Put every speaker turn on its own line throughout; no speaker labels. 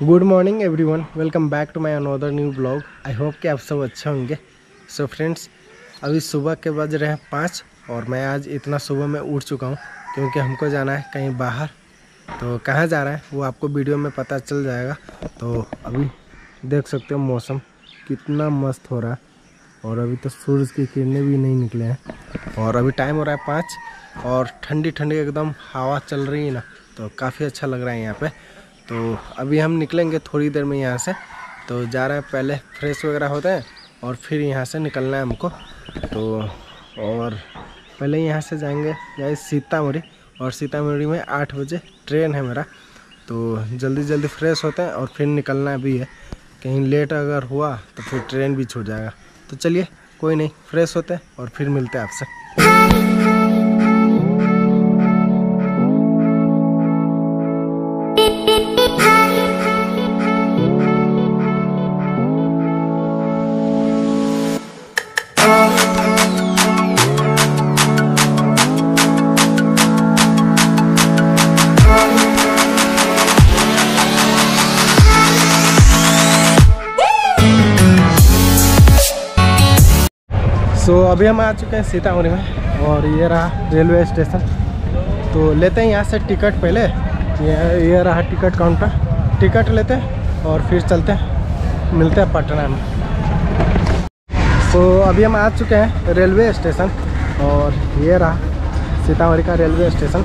Good morning everyone welcome back to my another new blog I hope कि आप सब अच्छे होंगे। सो फ्रेंड्स अभी सुबह के बज रहे हैं पाँच और मैं आज इतना सुबह में उठ चुका हूँ क्योंकि हमको जाना है कहीं बाहर। तो कहाँ जा रहा है वो आपको वीडियो में पता चल जाएगा। तो अभी देख सकते हो मौसम। कितना मस्त हो रहा है। और अभी तो सूरज की किरणें भी नहीं निकले हैं। और अभी टाइम हो रहा है पाँच, और ठंडी ठंडी एकदम हवा चल रही है ना तो काफ़ी अच्छा लग रहा है यहाँ पे। तो अभी हम निकलेंगे थोड़ी देर में यहाँ से। तो जा रहे हैं पहले फ्रेश वगैरह होते हैं, और फिर यहाँ से निकलना है हमको। तो और पहले यहाँ से जाएँगे, जाए सीतामढ़ी। और सीतामढ़ी में आठ बजे ट्रेन है मेरा। तो जल्दी जल्दी फ्रेश होते हैं, और फिर निकलना भी है। कहीं लेट अगर हुआ तो फिर ट्रेन भी छूट जाएगा। तो चलिए, कोई नहीं फ्रेश होते हैं और फिर मिलते हैं आपसे। सो so, अभी हम आ चुके हैं सीतामढ़ी में और ये रहा रेलवे स्टेशन तो लेते हैं यहाँ से टिकट पहले। ये ये रहा टिकट काउंटर टिकट लेते हैं और फिर चलते हैं। मिलते हैं पटना में। तो अभी हम आ चुके हैं रेलवे स्टेशन और ये रहा सीतामढ़ी का रेलवे स्टेशन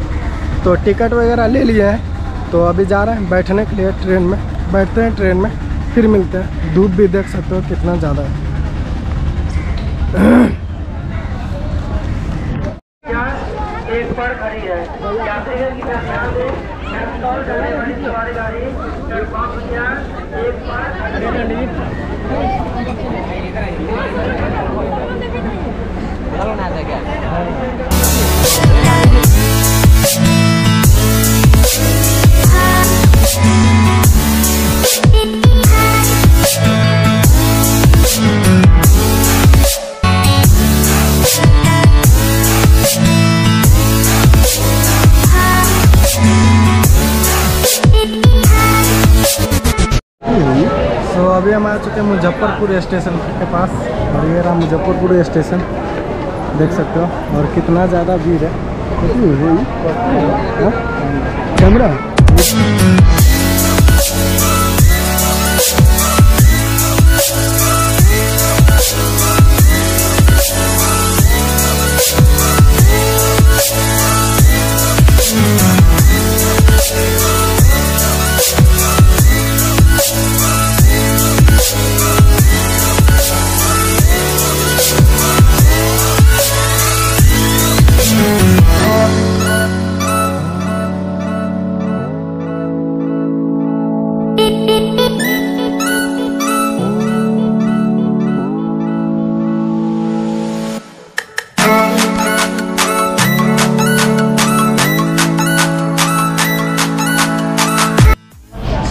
तो टिकट वगैरह ले लिए हैं। तो अभी जा रहे हैं बैठने के लिए ट्रेन में। बैठते हैं ट्रेन में फिर मिलते हैं। धूप भी देख सकते हो कितना ज़्यादा है।
एक पर खड़ी है। यात्रियों की ध्यान दें नैनीताल जाने वाली सवारी
सो अभी हम आ चुके हैं मुजफ्फरपुर स्टेशन के पास। और ये रहा मुजफ्फरपुर स्टेशन। देख सकते हो। और कितना ज़्यादा भीड़ है। हाँ? कैमरा?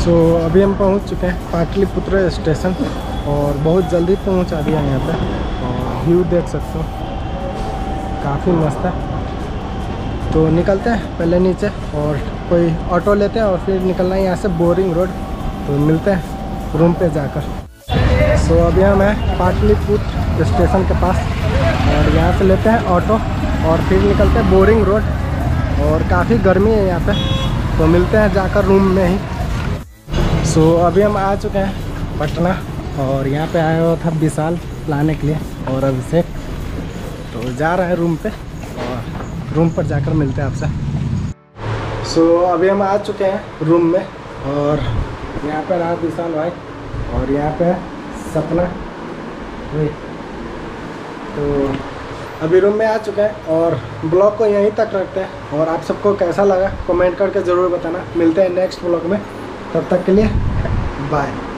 सो so, अभी हम पहुँच चुके हैं पाटलिपुत्र स्टेशन और बहुत जल्दी पहुँचा दिया यहाँ पे। और व्यू देख सकते हो। काफ़ी मस्त है। तो निकलते हैं पहले नीचे और कोई ऑटो लेते हैं और फिर निकलना है यहाँ से बोरिंग रोड तो मिलते हैं रूम पे जाकर। सो so, अभी हम हैं पाटलिपुत्र स्टेशन के पास और यहाँ से लेते हैं ऑटो और फिर निकलते हैं बोरिंग रोड और काफ़ी गर्मी है यहाँ पे। तो मिलते हैं जाकर रूम में ही। सो so, अभी हम आ चुके हैं पटना और यहाँ पे आया हुआ था विशाल लाने के लिए और अभिषेक तो जा रहे हैं रूम पे और रूम पर जाकर मिलते हैं आपसे। सो so, अभी हम आ चुके हैं रूम में और यहाँ पे रहा विशाल भाई और यहाँ पे सपना वही तो अभी रूम में आ चुके हैं और ब्लॉग को यहीं तक रखते हैं और आप सबको कैसा लगा? कमेंट करके ज़रूर बताना। मिलते हैं नेक्स्ट ब्लॉग में। तब तक के लिए 拜。